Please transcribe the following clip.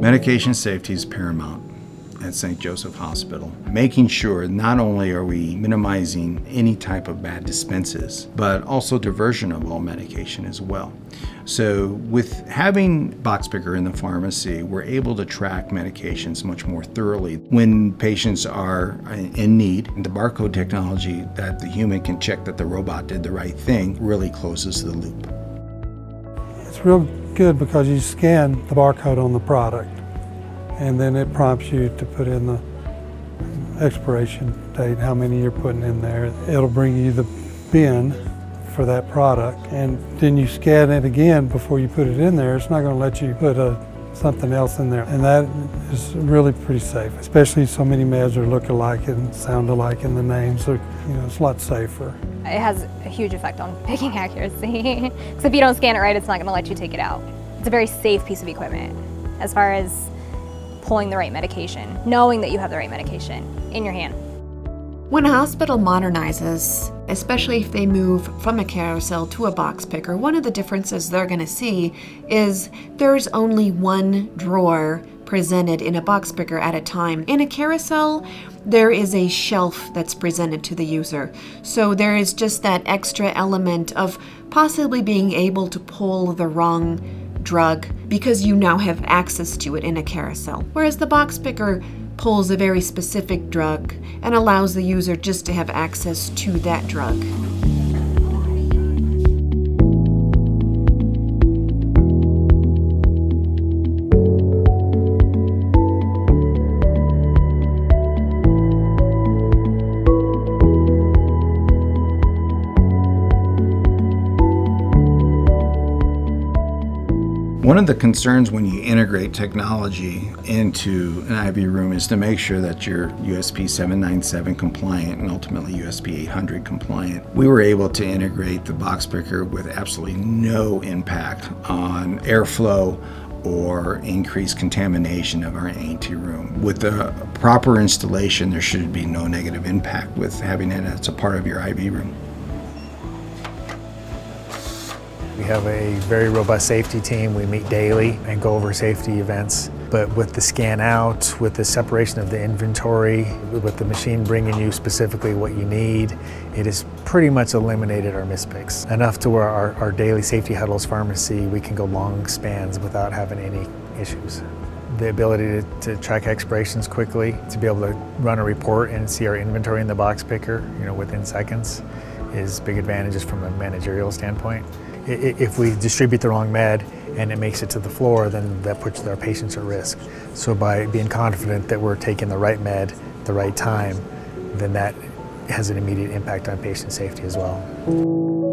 Medication safety is paramount at St. Joseph Hospital, making sure not only are we minimizing any type of bad dispenses, but also diversion of all medication as well. So, with having BoxPicker in the pharmacy, we're able to track medications much more thoroughly when patients are in need. The barcode technology that the human can check that the robot did the right thing really closes the loop. It's real good because you scan the barcode on the product and then it prompts you to put in the expiration date, how many you're putting in there. It'll bring you the bin for that product and then you scan it again before you put it in there. It's not going to let you put a, something else in there and that is really pretty safe, especially so many meds are look alike and sound alike in the names. So, you know, it's a lot safer. It has a huge effect on picking accuracy because if you don't scan it right, it's not going to let you take it out. It's a very safe piece of equipment as far as pulling the right medication, knowing that you have the right medication in your hand. When a hospital modernizes, especially if they move from a carousel to a BoxPicker, one of the differences they're going to see is there's only one drawer presented in a BoxPicker at a time. In a carousel, there is a shelf that's presented to the user. So there is just that extra element of possibly being able to pull the wrong drug because you now have access to it in a carousel. Whereas the BoxPicker pulls a very specific drug and allows the user just to have access to that drug. One of the concerns when you integrate technology into an IV room is to make sure that you're USP 797 compliant and ultimately USP 800 compliant. We were able to integrate the BoxPicker with absolutely no impact on airflow or increased contamination of our ante room. With the proper installation, there should be no negative impact with having it as a part of your IV room. We have a very robust safety team. We meet daily and go over safety events. But with the scan out, with the separation of the inventory, with the machine bringing you specifically what you need, it has pretty much eliminated our mispicks. Enough to where our, our daily safety huddles pharmacy, we can go long spans without having any issues the ability to, to, track expirations quickly, to be able to run a report and see our inventory in the BoxPicker, you know, within seconds, is big advantages from a managerial standpoint if we distribute the wrong med and it makes it to the floor, then that puts our patients at risk. So by being confident that we're taking the right med, the right time, then that has an immediate impact on patient safety as well.